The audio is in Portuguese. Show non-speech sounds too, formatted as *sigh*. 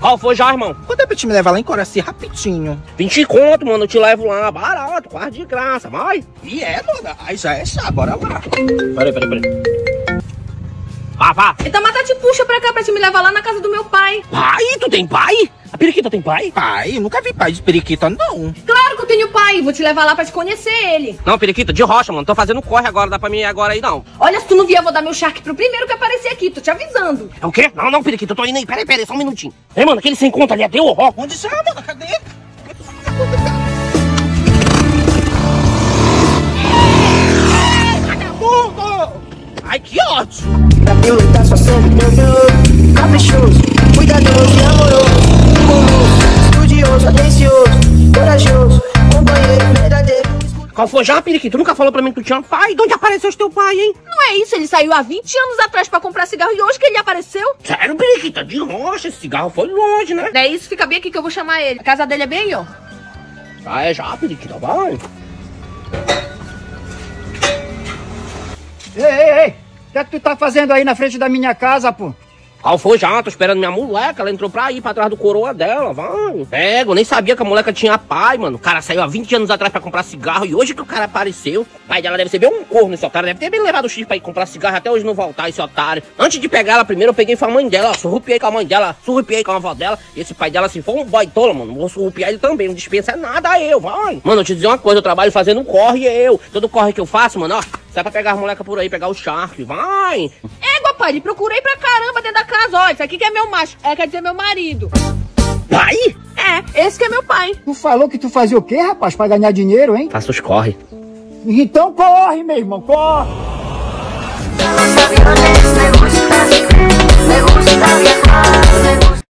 Qual foi já, irmão? Quando é pra te me levar lá em Coraci rapidinho? 20 conto, mano. Eu te levo lá, barato, quase de graça, vai. E é, dona? Aí já é chá, bora lá. Peraí, peraí, peraí. Vá, vá. Então mata te puxa pra cá pra te me levar lá na casa do meu pai. Pai? Tu tem pai? A periquita tem pai? Pai, nunca vi pai de periquita, não. Claro tenho pai, vou te levar lá pra te conhecer ele. Não, periquita, de rocha, mano. Tô fazendo corre agora, dá pra mim ir agora aí, não. Olha, se tu não vier, eu vou dar meu charque pro primeiro que aparecer aqui, tô te avisando. É o quê? Não, não, periquita, eu tô indo aí. Peraí, peraí, só um minutinho. Ei, mano, aquele sem conta ali é teu, ó. Onde já, dona? Cadê? Vagabundo! Ai, que ódio. Tá sendo meu meu Caprichoso, cuidadoso Qual foi já, periquita? Tu nunca falou pra mim que tu tinha pai? De onde apareceu teu pai, hein? Não é isso, ele saiu há 20 anos atrás pra comprar cigarro e hoje que ele apareceu. Sério, periquita, de rocha. Esse cigarro foi longe, né? Não é isso, fica bem aqui que eu vou chamar ele. A casa dele é bem aí, ó. Ah, é já, periquita, vai. Ei, ei, ei! O que é que tu tá fazendo aí na frente da minha casa, pô? Qual foi já? Tô esperando minha moleca. Ela entrou pra ir pra trás do coroa dela. Vai. Pega, eu nem sabia que a moleca tinha pai, mano. O cara saiu há 20 anos atrás pra comprar cigarro e hoje que o cara apareceu. O pai dela deve ser bem um corno esse otário. Deve ter bem levado o X pra ir comprar cigarro até hoje não voltar, esse otário. Antes de pegar ela primeiro, eu peguei com a mãe dela. Surrupiei com a mãe dela, surrupiei com a avó dela. E esse pai dela, se for um baitola, mano, vou surrupiar ele também. Não dispensa nada eu, vai. Mano, eu te dizer uma coisa, eu trabalho fazendo um corre eu. Todo corre que eu faço, mano, ó. Sai pra pegar as molecas por aí, pegar o Shark, vai. Égua, *laughs* pai, ele procurei pra caramba dentro da casa. Ó, isso aqui que é meu macho. É, quer dizer, meu marido. Pai? É, esse que é meu pai. Tu falou que tu fazia o quê, rapaz, pra ganhar dinheiro, hein? Faça os corre. Então corre, meu irmão, corre!